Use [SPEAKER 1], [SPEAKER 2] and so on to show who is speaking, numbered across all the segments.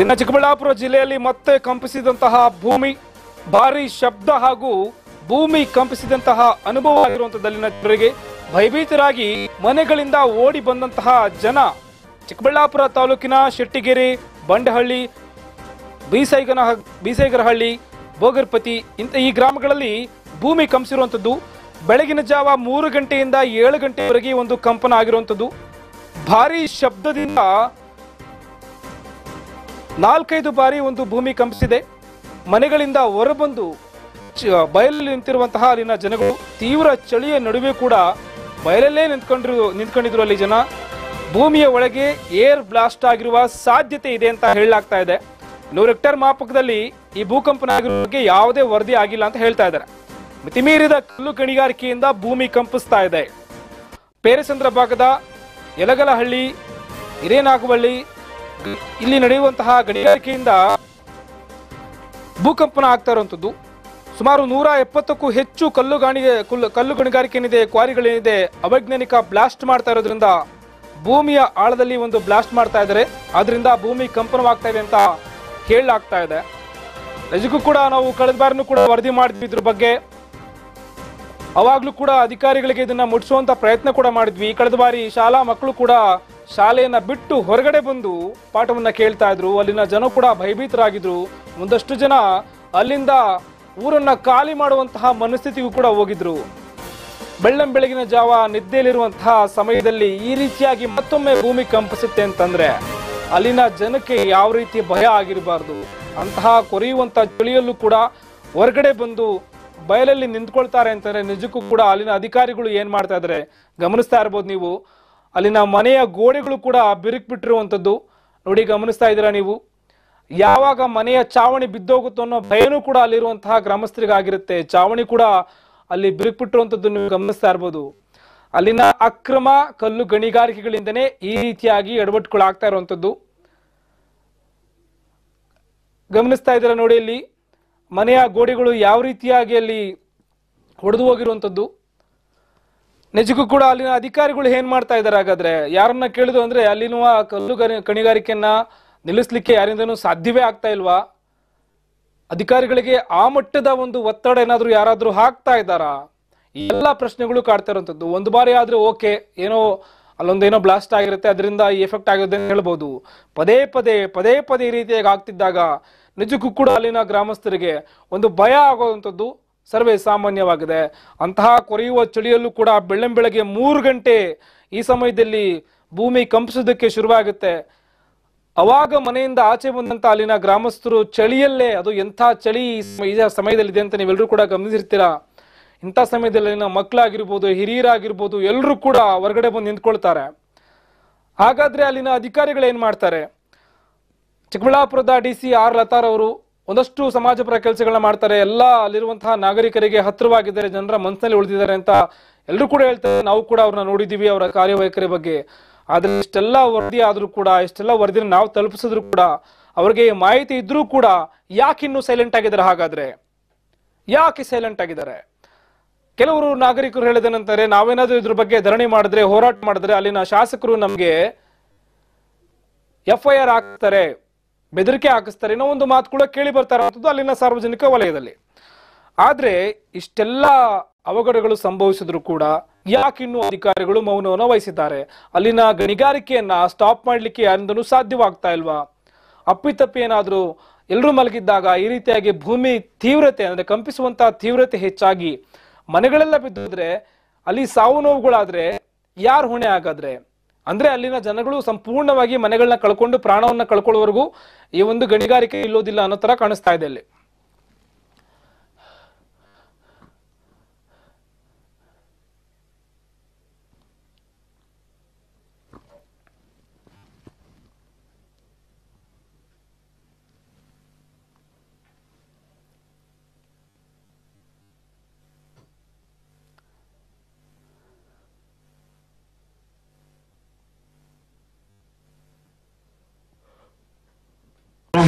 [SPEAKER 1] ಇನ್ನ ಚಿಕ್ಕಬಳ್ಳಾಪುರ ಜಿಲ್ಲೆಯಲ್ಲಿ ಮತ್ತೆ ಕಂಪಿಸಿದಂತಹ ಭೂಮಿ, ಭಾರಿ ಶಬ್ದ ಹಾಗೂ ಭೂಮಿ ಕಂಪಿಸಿದಂತಹ ಅನುಭವ ಆಗಿರುವಂತದಲ್ಲಿನ ಜನರಿಗೆ ಭಯಭೀತರಾಗಿ ಮನೆಗಳಿಂದ ಓಡಿ ಬಂದಂತಹ ಜನ ಚಿಕ್ಕಬಳ್ಳಾಪುರ ತಾಲೂಕಿನ ಶೆಟ್ಟಿಗೆರೆ, ಬಂಡಹಳ್ಳಿ, ಬೀಸೈಗನ ಬೀಸೈಗರಹಳ್ಳಿ ಬೋಗರ್ಪತಿ ಇಂಥ ಈ ಗ್ರಾಮಗಳಲ್ಲಿ ಭೂಮಿ ಕಂಪಿಸಿರುವಂಥದ್ದು ಬೆಳಗಿನ ಜಾವ ಮೂರು ಗಂಟೆಯಿಂದ ಏಳು ಗಂಟೆವರೆಗೆ ಒಂದು ಕಂಪನ ಆಗಿರುವಂಥದ್ದು ಭಾರಿ ಶಬ್ದದಿಂದ ನಾಲ್ಕೈದು ಬಾರಿ ಒಂದು ಭೂಮಿ ಕಂಪಿಸಿದೆ. ಮನೆಗಳಿಂದ ಹೊರಬಂದು ಬಯಲಲ್ಲಿ ನಿಂತಿರುವಂತಹ ಅಲ್ಲಿನ ಜನಗಳು ತೀವ್ರ ಚಳಿಯ ನಡುವೆ ಕೂಡ ಬಯಲಲ್ಲೇ ನಿಂತ್ಕೊಂಡಿರು, ನಿಂತ್ಕೊಂಡಿದ್ರು ಅಲ್ಲಿ ಜನ. ಭೂಮಿಯ ಒಳಗೆ ಏರ್ ಬ್ಲಾಸ್ಟ್ ಆಗಿರುವ ಸಾಧ್ಯತೆ ಇದೆ ಅಂತ ಹೇಳಲಾಗ್ತಾ ಇದೆ. ನೂರು ಹೆಕ್ಟೇರ್ ಮಾಪಕದಲ್ಲಿ ಈ ಭೂಕಂಪನ ಆಗಿರುವ ಬಗ್ಗೆ ಯಾವುದೇ ವರದಿ ಆಗಿಲ್ಲ ಅಂತ ಹೇಳ್ತಾ ಇದ್ದಾರೆ. ಮಿತಿಮೀರಿದ ಕಲ್ಲು ಗಣಿಗಾರಿಕೆಯಿಂದ ಭೂಮಿ ಕಂಪಿಸ್ತಾ ಇದೆ. ಪೇರೆಸಂದ್ರ ಭಾಗದ ಯಲಗಲಹಳ್ಳಿ, ಹಿರೇನಾಗವಳ್ಳಿ ಇಲ್ಲಿ ನಡೆಯುವಂತಹ ಗಣಿಗಾರಿಕೆಯಿಂದ ಭೂಕಂಪನ ಆಗ್ತಾ ಇರುವಂಥದ್ದು. ಸುಮಾರು ನೂರ ಎಪ್ಪತ್ತಕ್ಕೂ ಹೆಚ್ಚು ಕಲ್ಲು ಗಾಣಿಗೆ, ಕುಲ್ಲು- ಗಣಿಗಾರಿಕೆ ಏನಿದೆ ಕ್ವಾರಿಗಳೇನಿದೆ, ಅವೈಜ್ಞಾನಿಕ ಬ್ಲಾಸ್ಟ್ ಮಾಡ್ತಾ ಇರೋದ್ರಿಂದ ಭೂಮಿಯ ಆಳದಲ್ಲಿ ಒಂದು ಬ್ಲಾಸ್ಟ್ ಮಾಡ್ತಾ ಇದ್ದಾರೆ. ಅದರಿಂದ ಭೂಮಿ ಕಂಪನವಾಗ್ತಾ ಇದೆ ಅಂತ ಹೇಳಲಾಗ್ತಾ ಇದೆ. ನಿಜಕ್ಕೂ ಕೂಡ ನಾವು ಕಳೆದ ಬಾರಿನೂ ಕೂಡ ವರದಿ ಮಾಡಿದ್ವಿ ಇದ್ರ ಬಗ್ಗೆ. ಅವಾಗ್ಲೂ ಕೂಡ ಅಧಿಕಾರಿಗಳಿಗೆ ಇದನ್ನ ಮುಟ್ಟಿಸುವಂತ ಪ್ರಯತ್ನ ಕೂಡ ಮಾಡಿದ್ವಿ. ಕಳೆದ ಬಾರಿ ಶಾಲಾ ಮಕ್ಕಳು ಕೂಡ ಶಾಲೆಯನ್ನ ಬಿಟ್ಟು ಹೊರಗಡೆ ಬಂದು ಪಾಠವನ್ನ ಕೇಳ್ತಾ ಇದ್ರು. ಅಲ್ಲಿನ ಜನ ಕೂಡ ಭಯಭೀತರಾಗಿದ್ರು. ಒಂದಷ್ಟು ಜನ ಅಲ್ಲಿಂದ ಊರನ್ನ ಖಾಲಿ ಮಾಡುವಂತಹ ಮನಸ್ಥಿತಿಗೂ ಕೂಡ ಹೋಗಿದ್ರು. ಬೆಳ್ಳಂ ಬೆಳಗಿನ ಜಾವ ನಿದ್ದೆಯಲ್ಲಿರುವಂತಹ ಸಮಯದಲ್ಲಿ ಈ ರೀತಿಯಾಗಿ ಮತ್ತೊಮ್ಮೆ ಭೂಮಿ ಕಂಪಿಸುತ್ತೆ ಅಂತಂದ್ರೆ ಅಲ್ಲಿನ ಜನಕ್ಕೆ ಯಾವ ರೀತಿ ಭಯ ಆಗಿರಬಾರ್ದು. ಅಂತಹ ಕೊರೆಯುವಂಥ ಚಳಿಯಲ್ಲೂ ಕೂಡ ಹೊರಗಡೆ ಬಂದು ಬಯಲಲ್ಲಿ ನಿಂತ್ಕೊಳ್ತಾರೆ ಅಂತಂದ್ರೆ ನಿಜಕ್ಕೂ ಕೂಡ ಅಲ್ಲಿನ ಅಧಿಕಾರಿಗಳು ಏನ್ ಮಾಡ್ತಾ ಇದಾರೆ? ಗಮನಿಸ್ತಾ ಇರ್ಬೋದು ನೀವು. ಅಲ್ಲಿನ ಮನೆಯ ಗೋಡೆಗಳು ಕೂಡ ಬಿರುಕು ಬಿಟ್ಟಿರುವಂಥದ್ದು ನೋಡಿ, ಗಮನಿಸ್ತಾ ಇದ್ದೀರಾ ನೀವು? ಯಾವಾಗ ಮನೆಯ ಚಾವಣಿ ಬಿದ್ದೋಗುತ್ತೋ ಅನ್ನೋ ಭಯನೂ ಕೂಡ ಅಲ್ಲಿರುವಂತಹ ಗ್ರಾಮಸ್ಥರಿಗಾಗಿರುತ್ತೆ. ಚಾವಣಿ ಕೂಡ ಅಲ್ಲಿ ಬಿರುಕ್ಬಿಟ್ಟಿರುವಂಥದ್ದು ನೀವು ಗಮನಿಸ್ತಾ ಇರ್ಬೋದು. ಅಲ್ಲಿನ ಅಕ್ರಮ ಕಲ್ಲು ಗಣಿಗಾರಿಕೆಗಳಿಂದನೇ ಈ ರೀತಿಯಾಗಿ ಎಡವಟ್ಟುಗಳಾಗ್ತಾ ಇರುವಂಥದ್ದು. ಗಮನಿಸ್ತಾ ಇದ್ದೀರಾ ನೋಡಿ ಇಲ್ಲಿ? ಮನೆಯ ಗೋಡೆಗಳು ಯಾವ ರೀತಿಯಾಗಿ ಅಲ್ಲಿ ಹೊಡೆದು ಹೋಗಿರುವಂಥದ್ದು? ನಿಜಕ್ಕೂ ಕೂಡ ಅಲ್ಲಿನ ಅಧಿಕಾರಿಗಳು ಏನ್ ಮಾಡ್ತಾ ಇದ್ದಾರೆ ಹಾಗಾದ್ರೆ? ಯಾರನ್ನ ಕೇಳಿದ್ರು ಅಂದ್ರೆ ಅಲ್ಲಿನ ಕಲ್ಲು ಕಣಿಗಾರಿಕೆಯನ್ನ ನಿಲ್ಲಿಸ್ಲಿಕ್ಕೆ ಯಾರಿಂದನೂ ಸಾಧ್ಯವೇ ಆಗ್ತಾ ಇಲ್ವಾ? ಅಧಿಕಾರಿಗಳಿಗೆ ಆ ಮಟ್ಟದ ಒಂದು ಒತ್ತಡ ಏನಾದ್ರೂ ಯಾರಾದ್ರೂ ಹಾಕ್ತಾ ಇದ್ದಾರಾ? ಎಲ್ಲ ಪ್ರಶ್ನೆಗಳು ಕಾಡ್ತಾ ಇರುವಂತದ್ದು ಒಂದು ಬಾರಿ ಆದ್ರೆ ಓಕೆ, ಏನೋ ಅಲ್ಲೊಂದೇನೋ ಬ್ಲಾಸ್ಟ್ ಆಗಿರುತ್ತೆ, ಅದರಿಂದ ಈ ಎಫೆಕ್ಟ್ ಆಗಿರುತ್ತೆ ಅಂತ ಹೇಳ್ಬೋದು. ಪದೇ ಪದೇ ಪದೇ ಪದೇ ರೀತಿಯಾಗಿ ಆಗ್ತಿದ್ದಾಗ ನಿಜಕ್ಕೂ ಕೂಡ ಅಲ್ಲಿನ ಗ್ರಾಮಸ್ಥರಿಗೆ ಒಂದು ಭಯ ಆಗುವಂಥದ್ದು. ಸರ್ವೇ ಸಾಮಾನ್ಯವಾಗಿದೆ. ಅಂತಹ ಕೊರೆಯುವ ಚಳಿಯಲ್ಲೂ ಕೂಡ ಬೆಳ್ಳಂ ಬೆಳಗ್ಗೆ ಮೂರು ಗಂಟೆ ಈ ಸಮಯದಲ್ಲಿ ಭೂಮಿ ಕಂಪಿಸೋದಕ್ಕೆ ಶುರುವಾಗುತ್ತೆ. ಅವಾಗ ಮನೆಯಿಂದ ಆಚೆ ಬಂದಂತ ಅಲ್ಲಿನ ಗ್ರಾಮಸ್ಥರು, ಚಳಿಯಲ್ಲೇ ಅದು ಎಂಥ ಚಳಿ ಈ ಸಮಯದಲ್ಲಿದೆ ಅಂತ ನೀವೆಲ್ಲರೂ ಕೂಡ ಗಮನಿಸಿರ್ತೀರಾ? ಇಂಥ ಸಮಯದಲ್ಲಿ ಅಲ್ಲಿನ ಮಕ್ಕಳಾಗಿರ್ಬೋದು, ಹಿರಿಯರಾಗಿರ್ಬೋದು ಎಲ್ಲರೂ ಕೂಡ ಹೊರಗಡೆ ಬಂದು ನಿಂತ್ಕೊಳ್ತಾರೆ. ಹಾಗಾದ್ರೆ ಅಲ್ಲಿನ ಅಧಿಕಾರಿಗಳು ಏನ್ ಮಾಡ್ತಾರೆ? ಚಿಕ್ಕಬಳ್ಳಾಪುರದ ಡಿ ಸಿ ಆರ್ ಲತಾರವರು ಒಂದಷ್ಟು ಸಮಾಜಪರ ಕೆಲಸಗಳನ್ನ ಮಾಡ್ತಾರೆ. ಎಲ್ಲ ಅಲ್ಲಿರುವಂತಹ ನಾಗರಿಕರಿಗೆ ಹತ್ತಿರವಾಗಿದ್ದಾರೆ. ಜನರ ಮನಸ್ಸಿನಲ್ಲಿ ಉಳಿದಿದ್ದಾರೆ ಅಂತ ಎಲ್ಲರೂ ಕೂಡ ಹೇಳ್ತಾರೆ. ನಾವು ಕೂಡ ಅವ್ರನ್ನ ನೋಡಿದೀವಿ ಅವರ ಕಾರ್ಯವೈಖರಿ ಬಗ್ಗೆ. ಆದ್ರೆ ಇಷ್ಟೆಲ್ಲ ವರದಿ ಆದ್ರೂ ಕೂಡ, ಇಷ್ಟೆಲ್ಲ ವರದಿನ ನಾವು ತಲುಪಿಸಿದ್ರು ಕೂಡ, ಅವ್ರಿಗೆ ಮಾಹಿತಿ ಇದ್ರೂ ಕೂಡ ಯಾಕೆ ಇನ್ನು ಸೈಲೆಂಟ್ ಆಗಿದ್ದಾರೆ ಹಾಗಾದ್ರೆ? ಯಾಕೆ ಸೈಲೆಂಟ್ ಆಗಿದ್ದಾರೆ? ಕೆಲವರು ನಾಗರಿಕರು ಹೇಳಿದನಂತಾರೆ, ನಾವೇನಾದ್ರೂ ಇದ್ರ ಬಗ್ಗೆ ಧರಣಿ ಮಾಡಿದ್ರೆ, ಹೋರಾಟ ಮಾಡಿದ್ರೆ ಅಲ್ಲಿನ ಶಾಸಕರು ನಮ್ಗೆ ಎಫ್ ಐ ಆರ್ ಹಾಕ್ತಾರೆ. ಬೆದರಿಕೆ ಹಾಕಿಸ್ತಾರೆ. ಅನ್ನೋ ಒಂದು ಮಾತು ಕೂಡ ಕೇಳಿ ಬರ್ತಾ ಇರುವಂಥದ್ದು ಅಲ್ಲಿನ ಸಾರ್ವಜನಿಕ ವಲಯದಲ್ಲಿ. ಆದ್ರೆ ಇಷ್ಟೆಲ್ಲ ಅವಘಡಗಳು ಸಂಭವಿಸಿದ್ರು ಕೂಡ ಯಾಕಿನ್ನು ಅಧಿಕಾರಿಗಳು ಮೌನವನ್ನು ವಹಿಸಿದ್ದಾರೆ? ಅಲ್ಲಿನ ಗಣಿಗಾರಿಕೆಯನ್ನ ಸ್ಟಾಪ್ ಮಾಡ್ಲಿಕ್ಕೆ ಅಂದನು ಸಾಧ್ಯವಾಗ್ತಾ ಇಲ್ವಾ? ಅಪ್ಪಿತಪ್ಪಿ ಏನಾದ್ರೂ ಎಲ್ಲರೂ ಮಲಗಿದ್ದಾಗ ಈ ರೀತಿಯಾಗಿ ಭೂಮಿ ತೀವ್ರತೆ, ಅಂದ್ರೆ ಕಂಪಿಸುವಂತಹ ತೀವ್ರತೆ ಹೆಚ್ಚಾಗಿ ಮನೆಗಳೆಲ್ಲ ಬಿದ್ದಿದ್ರೆ ಅಲ್ಲಿ ಸಾವು ನೋವುಗಳಾದ್ರೆ ಯಾರು ಹೊಣೆ ಆಗಾದ್ರೆ ಅಂದ್ರೆ ಅಲ್ಲಿನ ಜನಗಳು ಸಂಪೂರ್ಣವಾಗಿ ಮನೆಗಳನ್ನ ಕಳ್ಕೊಂಡು ಪ್ರಾಣವನ್ನ ಕಳ್ಕೊಳ್ಳೋವರೆಗೂ ಈ ಒಂದು ಗಣಿಗಾರಿಕೆ ಇಲ್ಲೋದಿಲ್ಲ ಅನ್ನೋ ತರ ಕಾಣಿಸ್ತಾ ಇದೆ ಅಲ್ಲಿ.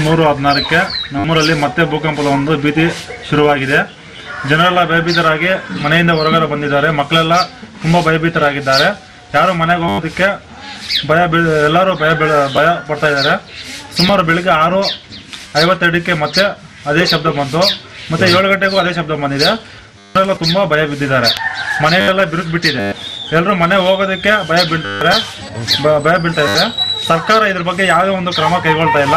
[SPEAKER 2] ಮೂರು ಹದಿನಾರಕ್ಕೆ ನಮ್ಮೂರಲ್ಲಿ ಮತ್ತೆ ಭೂಕಂಪದ ಒಂದು ಭೀತಿ ಶುರುವಾಗಿದೆ. ಜನರೆಲ್ಲ ಭಯಭೀತರಾಗಿ ಮನೆಯಿಂದ ಹೊರಗಡೆ ಬಂದಿದ್ದಾರೆ. ಮಕ್ಕಳೆಲ್ಲ ತುಂಬ ಭಯಭೀತರಾಗಿದ್ದಾರೆ. ಯಾರು ಮನೆಗೆ ಹೋಗೋದಕ್ಕೆ ಭಯ ಬೀಳ್ ಎಲ್ಲರೂ ಭಯ ಬೀಳ, ಭಯ ಪಡ್ತಾ ಇದ್ದಾರೆ. ಸುಮಾರು ಬೆಳಿಗ್ಗೆ ಆರು ಐವತ್ತೆರಡಕ್ಕೆ ಮತ್ತೆ ಅದೇ ಶಬ್ದ ಬಂತು. ಮತ್ತೆ ಏಳು ಗಂಟೆಗೂ ಅದೇ ಶಬ್ದ ಬಂದಿದೆ. ಎಲ್ಲ ತುಂಬ ಭಯ ಬಿದ್ದಿದ್ದಾರೆ. ಮನೆಯೆಲ್ಲ ಬಿರುಕು ಬಿಟ್ಟಿದೆ. ಎಲ್ಲರೂ ಮನೆ ಹೋಗೋದಕ್ಕೆ ಭಯ ಬೀಳ್ತಾರೆ ಬ- ಭಯ ಬೀಳ್ತಾ ಇದೆ ಸರ್ಕಾರ ಇದ್ರ ಬಗ್ಗೆ ಯಾವುದೇ ಒಂದು ಕ್ರಮ ಕೈಗೊಳ್ತಾ ಇಲ್ಲ.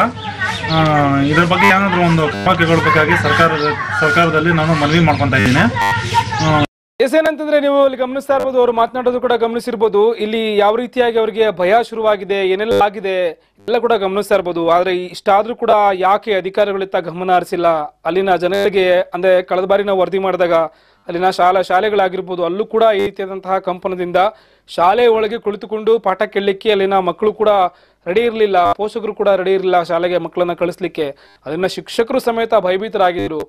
[SPEAKER 2] ಇದ್ರ ಬಗ್ಗೆ ಏನಾದರೂ ಒಂದು ಕ್ರಮ ಕೈಗೊಳ್ಬೇಕಾಗಿ ಸರ್ಕಾರದ ಸರ್ಕಾರದಲ್ಲಿ ನಾನು ಮನವಿ ಮಾಡ್ಕೊತಾ ಇದ್ದೀನಿ.
[SPEAKER 1] ಎಸ್, ಏನಂತಂದ್ರೆ ನೀವು ಅಲ್ಲಿ ಗಮನಿಸ್ತಾ ಇರ್ಬೋದು, ಅವರು ಮಾತನಾಡೋದು ಕೂಡ ಗಮನಿಸಿರ್ಬೋದು. ಇಲ್ಲಿ ಯಾವ ರೀತಿಯಾಗಿ ಅವರಿಗೆ ಭಯ ಶುರುವಾಗಿದೆ, ಏನೆಲ್ಲ ಆಗಿದೆ, ಎಲ್ಲ ಕೂಡ ಗಮನಿಸ್ತಾ ಇರ್ಬೋದು. ಆದ್ರೆ ಇಷ್ಟಾದ್ರೂ ಕೂಡ ಯಾಕೆ ಅಧಿಕಾರಿಗಳಿತ್ತ ಗಮನ ಹರಿಸಿಲ್ಲ? ಅಲ್ಲಿನ ಜನರಿಗೆ, ಅಂದ್ರೆ ಕಳೆದ ಬಾರಿ ನಾವು ವರದಿ ಮಾಡಿದಾಗ ಅಲ್ಲಿನ ಶಾಲಾ ಶಾಲೆಗಳಾಗಿರ್ಬೋದು, ಅಲ್ಲೂ ಕೂಡ ಈ ರೀತಿಯಾದಂತಹ ಕಂಪನದಿಂದ ಶಾಲೆ ಒಳಗೆ ಕುಳಿತುಕೊಂಡು ಪಾಠ ಕೇಳಲಿಕ್ಕೆ ಅಲ್ಲಿನ ಮಕ್ಕಳು ಕೂಡ ರೆಡಿ ಇರಲಿಲ್ಲ, ಪೋಷಕರು ಕೂಡ ರೆಡಿ ಇರಲಿಲ್ಲ ಶಾಲೆಗೆ ಮಕ್ಕಳನ್ನ ಕಳಿಸ್ಲಿಕ್ಕೆ. ಅದನ್ನ ಶಿಕ್ಷಕರು ಸಮೇತ ಭಯಭೀತರಾಗಿದ್ರು.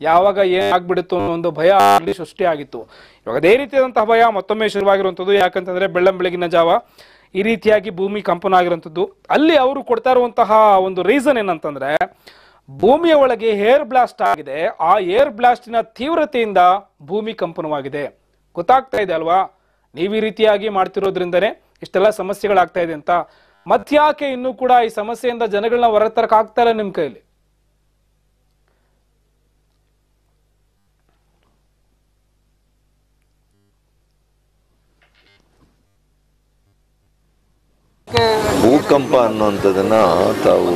[SPEAKER 1] ಯಾವಾಗ ಏನಾಗ್ಬಿಡುತ್ತೋ ಅನ್ನೋ ಒಂದು ಭಯ ಅಲ್ಲಿ ಸೃಷ್ಟಿಯಾಗಿತ್ತು ಇವಾಗ ಅದೇ ರೀತಿಯಾದಂತಹ ಭಯ ಮತ್ತೊಮ್ಮೆ ಶುರುವಾಗಿರುವಂಥದ್ದು, ಯಾಕಂತಂದ್ರೆ ಬೆಳ್ಳಂ ಬೆಳಗಿನ ಜಾವ ಈ ರೀತಿಯಾಗಿ ಭೂಮಿ ಕಂಪನ ಆಗಿರುವಂಥದ್ದು. ಅಲ್ಲಿ ಅವರು ಕೊಡ್ತಾ ಇರುವಂತಹ ಒಂದು ರೀಸನ್ ಏನಂತಂದ್ರೆ, ಭೂಮಿಯ ಒಳಗೆ ಏರ್ ಬ್ಲಾಸ್ಟ್ ಆಗಿದೆ. ಆ ಏರ್ ಬ್ಲಾಸ್ಟಿನ ತೀವ್ರತೆಯಿಂದ ಭೂಮಿ ಕಂಪನವಾಗಿದೆ. ಗೊತ್ತಾಗ್ತಾ ಇದೆ ಅಲ್ವಾ? ನೀವು ಈ ರೀತಿಯಾಗಿ ಮಾಡ್ತಿರೋದ್ರಿಂದನೇ ಇಷ್ಟೆಲ್ಲ ಸಮಸ್ಯೆಗಳಾಗ್ತಾ ಇದೆ ಅಂತ. ಮತ್ಯಾಕೆ ಇನ್ನೂ ಕೂಡ ಈ ಸಮಸ್ಯೆಯಿಂದ ಜನಗಳನ್ನ ಹೊರತರಕ್ ಆಗ್ತಾ ಇಲ್ಲ ನಿಮ್ ಕೈಲಿ
[SPEAKER 3] ಭೂಕಂಪ ಅನ್ನುವಂಥದ್ದನ್ನ ತಾವು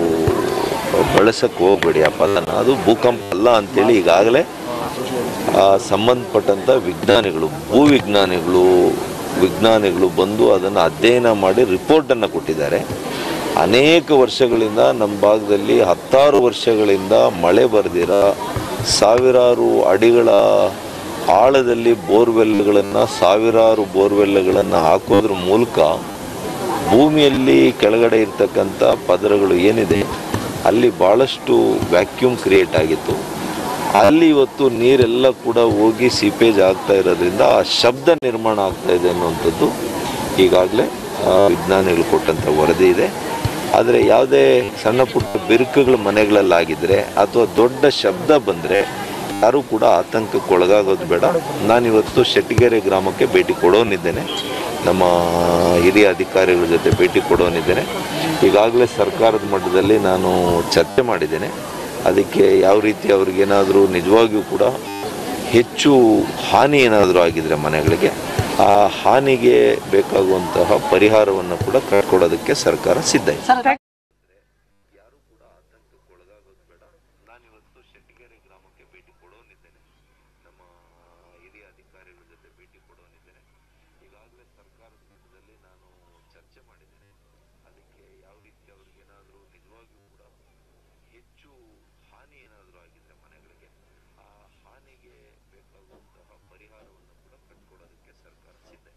[SPEAKER 3] ಬಳಸಕ್ಕೆ ಹೋಗ್ಬೇಡಿ ಆ ಪದನ. ಅದು ಭೂಕಂಪ ಅಲ್ಲ ಅಂತೇಳಿ ಈಗಾಗಲೇ ಸಂಬಂಧಪಟ್ಟಂಥ ವಿಜ್ಞಾನಿಗಳು, ಭೂವಿಜ್ಞಾನಿಗಳು ವಿಜ್ಞಾನಿಗಳು ಬಂದು ಅದನ್ನು ಅಧ್ಯಯನ ಮಾಡಿ ರಿಪೋರ್ಟನ್ನು ಕೊಟ್ಟಿದ್ದಾರೆ. ಅನೇಕ ವರ್ಷಗಳಿಂದ ನಮ್ಮ ಭಾಗದಲ್ಲಿ ಹತ್ತಾರು ವರ್ಷಗಳಿಂದ ಮಳೆ ಬರೆದಿರ, ಸಾವಿರಾರು ಅಡಿಗಳ ಆಳದಲ್ಲಿ ಬೋರ್ವೆಲ್ಗಳನ್ನು, ಸಾವಿರಾರು ಬೋರ್ವೆಲ್ಗಳನ್ನು ಹಾಕೋದ್ರ ಮೂಲಕ ಭೂಮಿಯಲ್ಲಿ ಕೆಳಗಡೆ ಇರ್ತಕ್ಕಂಥ ಪದರಗಳು ಏನಿದೆ, ಅಲ್ಲಿ ಭಾಳಷ್ಟು ವ್ಯಾಕ್ಯೂಮ್ ಕ್ರಿಯೇಟ್ ಆಗಿತ್ತು. ಅಲ್ಲಿ ಇವತ್ತು ನೀರೆಲ್ಲ ಕೂಡ ಹೋಗಿ ಸೀಪೇಜ್ ಆಗ್ತಾ ಇರೋದ್ರಿಂದ ಆ ಶಬ್ದ ನಿರ್ಮಾಣ ಆಗ್ತಾ ಇದೆ ಅನ್ನುವಂಥದ್ದು ಈಗಾಗಲೇ ವಿಜ್ಞಾನಿಗಳು ಕೊಟ್ಟಂಥ ವರದಿ ಇದೆ. ಆದರೆ ಯಾವುದೇ ಸಣ್ಣ ಪುಟ್ಟ ಬಿರುಕುಗಳು ಮನೆಗಳಲ್ಲಾಗಿದ್ದರೆ ಅಥವಾ ದೊಡ್ಡ ಶಬ್ದ ಬಂದರೆ ಯಾರೂ ಕೂಡ ಆತಂಕಕ್ಕೆ ಒಳಗಾಗೋದು ಬೇಡ. ನಾನಿವತ್ತು ಶೆಟ್ಟಿಗೆರೆ ಗ್ರಾಮಕ್ಕೆ ಭೇಟಿ ಕೊಡೋನಿದ್ದೇನೆ. ನಮ್ಮ ಹಿರಿಯ ಅಧಿಕಾರಿಗಳ ಜೊತೆ ಭೇಟಿ ಕೊಡೋನಿದ್ದೇನೆ. ಈಗಾಗಲೇ ಸರ್ಕಾರದ ಮಟ್ಟದಲ್ಲಿ ನಾನು ಚರ್ಚೆ ಮಾಡಿದ್ದೇನೆ. ಅದಕ್ಕೆ ಯಾವ ರೀತಿ ಅವ್ರಿಗೇನಾದರೂ ನಿಜವಾಗಿಯೂ ಕೂಡ ಹೆಚ್ಚು ಹಾನಿ ಏನಾದರೂ ಆಗಿದ್ರೆ ಮನೆಗಳಿಗೆ ಆ ಹಾನಿಗೆ ಬೇಕಾಗುವಂತಹ ಪರಿಹಾರವನ್ನು ಕೂಡ ಕಟ್ಕೊಡೋದಕ್ಕೆ ಸರ್ಕಾರ ಸಿದ್ಧ ಇದೆ. ನಾನಿವತ್ತು ಶೆಟ್ಟಿಗೆರೆ ಗ್ರಾಮಕ್ಕೆ ಭೇಟಿ ಕೊಡೋನಿದ್ದೇನೆ ನಮ್ಮ ಹಿರಿಯ ಅಧಿಕಾರಿಗಳ ಜೊತೆ ಭೇಟಿ ಕೊಡೋನಿದ್ದೇನೆ ಈಗಾಗಲೇ ಸರ್ಕಾರದ ಮಟ್ಟದಲ್ಲಿ ನಾನು ಚರ್ಚೆ ಮಾಡಿದ್ದೇನೆ ಅದಕ್ಕೆ ಯಾವ ರೀತಿ ಅವ್ರಿಗೇನಾದರೂ ನಿಜವಾಗಿಯೂ ಕೂಡ ಹೆಚ್ಚು ಹಾನಿ ಏನಾದರೂ ಆಗಿದ್ರೆ ಮನೆಗಳಿಗೆ, ಆ ಹಾನಿಗೆ ಬೇಕಾಗುವಂತಹ ಪರಿಹಾರವನ್ನು ಕೂಡ ಕಟ್ಕೊಡೋದಕ್ಕೆ ಸರ್ಕಾರ ಸಿದ್ಧ ಇದೆ.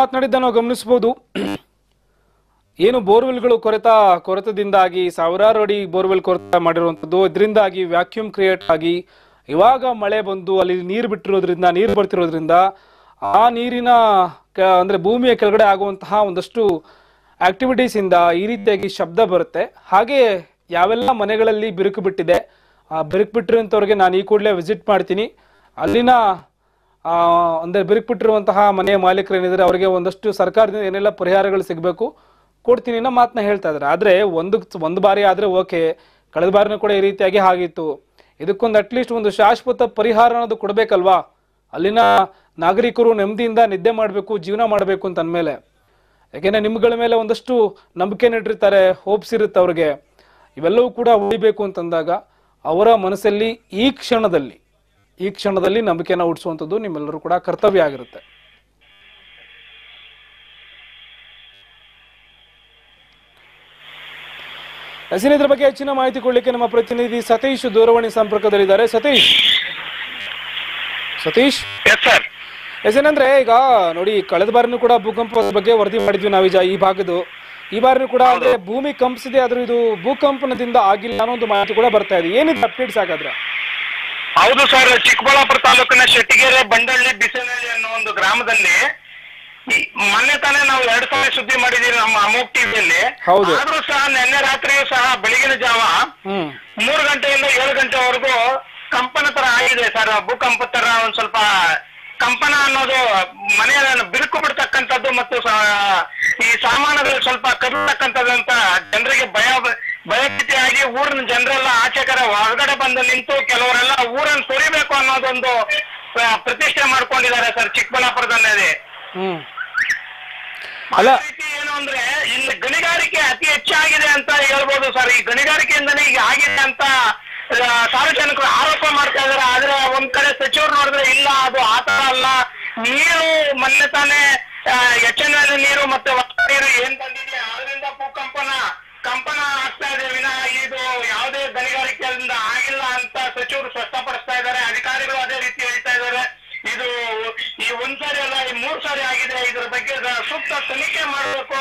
[SPEAKER 1] ಮಾತನಾಡಿದ್ದನ್ನು ಗಮನಿಸಬಹುದು ಏನು ಬೋರ್ವೆಲ್ಗಳು ಕೊರೆತ, ಕೊರತದಿಂದಾಗಿ, ಸಾವಿರಾರು ಅಡಿ ಬೋರ್ವೆಲ್ ಕೊರೆತ ಮಾಡಿರುವಂಥದ್ದು. ಇದರಿಂದಾಗಿ ವ್ಯಾಕ್ಯೂಮ್ ಕ್ರಿಯೇಟ್ ಆಗಿ ಇವಾಗ ಮಳೆ ಬಂದು ಅಲ್ಲಿ ನೀರು ಬಿಟ್ಟಿರೋದ್ರಿಂದ, ನೀರು ಬರ್ತಿರೋದ್ರಿಂದ ಆ ನೀರಿನ ಅಂದ್ರೆ ಭೂಮಿಯ ಕೆಳಗಡೆ ಆಗುವಂತಹ ಒಂದಷ್ಟು ಆಕ್ಟಿವಿಟೀಸ್ ಇಂದ ಈ ರೀತಿಯಾಗಿ ಶಬ್ದ ಬರುತ್ತೆ. ಹಾಗೆ ಯಾವೆಲ್ಲ ಮನೆಗಳಲ್ಲಿ ಬಿರುಕು ಬಿಟ್ಟಿದೆ, ಆ ಬಿರುಕು ಬಿಟ್ಟಿರೋಂಥವ್ರಿಗೆ ನಾನು ಈ ಕೂಡಲೇ ವಿಸಿಟ್ ಮಾಡ್ತೀನಿ. ಅಲ್ಲಿನ ಅಂದರೆ ಬಿರುಕು ಬಿಟ್ಟಿರುವಂತಹ ಮನೆಯ ಮಾಲೀಕರು ಏನಿದ್ದಾರೆ, ಅವರಿಗೆ ಒಂದಷ್ಟು ಸರ್ಕಾರದಿಂದ ಏನೆಲ್ಲ ಪರಿಹಾರಗಳು ಸಿಗಬೇಕು. ಕೊಡ್ತೀನಿ ಅನ್ನೋ ಮಾತನ್ನ ಹೇಳ್ತಾ ಇದ್ದಾರೆ. ಆದ್ರೆ ಒಂದು ಒಂದು ಬಾರಿ ಆದ್ರೆ ಓಕೆ, ಕಳೆದ ಬಾರಿನೂ ಕೂಡ ಈ ರೀತಿಯಾಗಿ ಆಗಿತ್ತು ಇದಕ್ಕೊಂದು ಅಟ್ಲೀಸ್ಟ್ ಒಂದು ಶಾಶ್ವತ ಪರಿಹಾರ ಅನ್ನೋದು ಕೊಡಬೇಕಲ್ವಾ? ಅಲ್ಲಿನ ನಾಗರಿಕರು ನೆಮ್ಮದಿಯಿಂದ ನಿದ್ದೆ ಮಾಡಬೇಕು, ಜೀವನ ಮಾಡಬೇಕು ಅಂತ ಅಂದಮೇಲೆ. ಯಾಕೆಂದ್ರೆ ನಿಮ್ಗಳ ಮೇಲೆ ಒಂದಷ್ಟು ನಂಬಿಕೆ ನೆಟ್ಟಿರ್ತಾರೆ ಹೋಪ್ಸ್ ಇರುತ್ತೆ ಅವ್ರಿಗೆ. ಇವೆಲ್ಲವೂ ಕೂಡ ಉಳಿಬೇಕು ಅಂತಂದಾಗ ಅವರ ಮನಸ್ಸಲ್ಲಿ ಈ ಕ್ಷಣದಲ್ಲಿ ಈ ಕ್ಷಣದಲ್ಲಿ ನಂಬಿಕೆನ ಹುಟ್ಟಿಸುವಂಥದ್ದು ನಿಮ್ಮೆಲ್ಲರೂ ಕೂಡ ಕರ್ತವ್ಯ ಆಗಿರುತ್ತೆ. ಎಸಿನ ಇದ್ರ ಬಗ್ಗೆ ಹೆಚ್ಚಿನ ಮಾಹಿತಿ ಕೊಡ್ಲಿಕ್ಕೆ ನಮ್ಮ ಪ್ರತಿನಿಧಿ ಸತೀಶ್ ದೂರವಾಣಿ ಸಂಪರ್ಕದಲ್ಲಿದ್ದಾರೆ. ಸತೀಶ್? ಸತೀಶ್?
[SPEAKER 4] ಸರ್
[SPEAKER 1] ಎಸ್ ಏನಂದ್ರೆ ಈಗ ನೋಡಿ ಕಳೆದ ಬಾರಿನೂ ಕೂಡ ಭೂಕಂಪದ ಬಗ್ಗೆ ವರದಿ ಮಾಡಿದ್ವಿ ನಾವೀಜ ಈ ಭಾಗದ್ದು. ಈ ಬಾರಿನೂ ಕೂಡ ಅಂದ್ರೆ ಭೂಮಿ ಕಂಪಿಸಿದೆ ಆದ್ರೂ ಇದು ಭೂಕಂಪನದಿಂದ ಆಗಿಲ್ಲ ಅನ್ನೋ ಒಂದು ಮಾಹಿತಿ ಕೂಡ ಬರ್ತಾ ಇದೆ. ಏನಿದೆ ಅಪ್ಡೇಟ್ಸ್ ಹಾಗಾದ್ರೆ?
[SPEAKER 4] ಹೌದು ಸರ್ ಚಿಕ್ಕಬಳ್ಳಾಪುರ ತಾಲೂಕಿನ ಶೆಟ್ಟಿಗೆರೆ ಬಂಡಳ್ಳಿ ಬಿಸಿನಳ್ಳಿ ಅನ್ನೋ ಒಂದು ಗ್ರಾಮದಲ್ಲಿ ಮೊನ್ನೆ ತಾನೇ ನಾವು ಎರಡ್ ಸಾವಿರ ಸುದ್ದಿ ಮಾಡಿದೀವಿ ನಮ್ಮ ಅಮೋಕ್ ಟಿವಿಯಲ್ಲಿ.
[SPEAKER 1] ಹೌದು.
[SPEAKER 4] ಆದ್ರೂ ಸಹ ನಿನ್ನೆ ರಾತ್ರಿಯೂ ಸಹ ಬೆಳಗಿನ ಜಾವ
[SPEAKER 1] ಹ್ಮ್.
[SPEAKER 4] ಮೂರು ಗಂಟೆಯಿಂದ ಏಳು ಗಂಟೆವರೆಗೂ ಕಂಪನ ತರ ಆಗಿದೆ ಸರ್. ಭೂಕಂಪ ತರ ಒಂದ್ ಸ್ವಲ್ಪ ಕಂಪನ ಅನ್ನೋದು ಮನೆಯ ಬಿರುಕು ಬಿಡ್ತಕ್ಕಂಥದ್ದು ಮತ್ತು ಸಾ- ಈ ಸಾಮಾನುಗಳು ಸ್ವಲ್ಪ ಕದಲ್ತಕ್ಕಂಥದ್ದು ಅಂತ ಜನರಿಗೆ ಭಯ ಭಯಭೀತಿಯಾಗಿ ಊರಿನ ಜನರೆಲ್ಲ ಆಚೆ ಕಡೆ ಹೊರಗಡೆ ಬಂದು ನಿಂತು ಕೆಲವರೆಲ್ಲ ಊರನ್ನು ತೊರಿಬೇಕು ಅನ್ನೋದೊಂದು ಆ, ಪ್ರತಿಷ್ಠೆ ಮಾಡ್ಕೊಂಡಿದ್ದಾರೆ ಸರ್ ಚಿಕ್ಕಬಳ್ಳಾಪುರದಲ್ಲೇ
[SPEAKER 1] ಹ್ಮ್. ಅಲ್ಲ.
[SPEAKER 4] ಏನು ಅಂದ್ರೆ ಇಲ್ಲಿ ಗಣಿಗಾರಿಕೆ ಅತಿ ಹೆಚ್ಚಾಗಿದೆ ಅಂತ ಹೇಳ್ಬೋದು ಸರ್ ಈ ಗಣಿಗಾರಿಕೆಯಿಂದನೇ ಈಗ ಆಗಿದೆ ಅಂತ ಸಾರ್ವಜನಿಕರು ಆರೋಪ ಮಾಡ್ತಾ ಇದಾರೆ ಆದ್ರೆ ಒಂದ್ ಕಡೆ ಸಚಿವರು ನೋಡಿದ್ರೆ, ಇಲ್ಲ, ಅದು ಆತರ ಅಲ್ಲ. ನೀರು ಮೊನ್ನೆ ತಾನೇ ಎಚ್ ಎನ್ ನೀರು ಮತ್ತೆ ನೀರು ಏನ್ ಬಂದಿದೆ ಅದರಿಂದ ಭೂಕಂಪನ, ಕಂಪನ ಆಗ್ತಾ ಇದೆ. ವಿನ, ಇದು ಯಾವುದೇ ಗಣಿಗಾರಿಕೆಯಿಂದ ಆಗಿಲ್ಲ ಅಂತ ಸಚಿವರು ಸ್ಪಷ್ಟಪಡಿಸ್ತಾ ಇದ್ದಾರೆ ಅಧಿಕಾರಿಗಳು ಅದೇ ರೀತಿ ಹೇಳ್ತಾ ಇದ್ದಾರೆ ಇದು ಈ ಒಂದ್ ಸಾರಿ ಅಲ್ಲ ಈ ಮೂರ್ ಸಾರಿ ಆಗಿದೆ ಇದ್ರ ಬಗ್ಗೆ ಸೂಕ್ತ ತನಿಖೆ ಮಾಡಬೇಕು.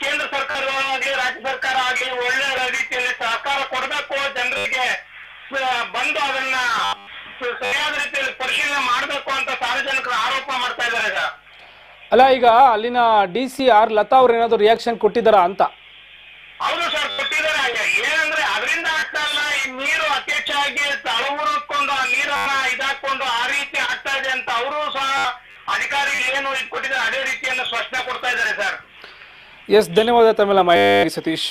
[SPEAKER 4] ಕೇಂದ್ರ ಸರ್ಕಾರ ಆಗಲಿ ರಾಜ್ಯ ಸರ್ಕಾರ ಆಗಲಿ ಒಳ್ಳೆ ರೀತಿಯಲ್ಲಿ ಸಹಕಾರ ಕೊಡಬೇಕು ಜನರಿಗೆ. ಬಂದು ಅದನ್ನ ಸರಿಯಾದ ರೀತಿಯಲ್ಲಿ ಪರಿಶೀಲನೆ ಮಾಡಬೇಕು ಅಂತ ಸಾರ್ವಜನಿಕರು ಆರೋಪ ಮಾಡ್ತಾ ಇದ್ದಾರೆ ಈಗ.
[SPEAKER 1] ಅಲ್ಲ ಈಗ ಅಲ್ಲಿನ ಡಿ ಸಿ ಆರ್ ಲತಾ ಅವ್ರ ಏನಾದ್ರು ರಿಯಾಕ್ಷನ್ ಕೊಟ್ಟಿದಾರ ಅಂತ?
[SPEAKER 4] ಹೌದು ಸರ್ ಕೊಟ್ಟಿದ್ದಾರೆ. ಏನಂದ್ರೆ ಅದರಿಂದ ಆಗ್ತಾ ಇಲ್ಲ. ಈ ನೀರು ಅತಿ ಹೆಚ್ಚಾಗಿ ತಳವೂರಿಕೊಂಡು ಆ ನೀರನ್ನ ಇದಾಕೊಂಡು ಆ ರೀತಿ ಆಗ್ತಾ ಇದೆ ಅಂತ ಅವರು ಸಹ ಅಧಿಕಾರಿಗಳು ಏನು ಅದೇ ಕೊಡ್ತಾ ಇದ್ದಾರೆ ಸರ್.
[SPEAKER 1] ಎಸ್ ಧನ್ಯವಾದ ತಮಿಳ ಸತೀಶ್.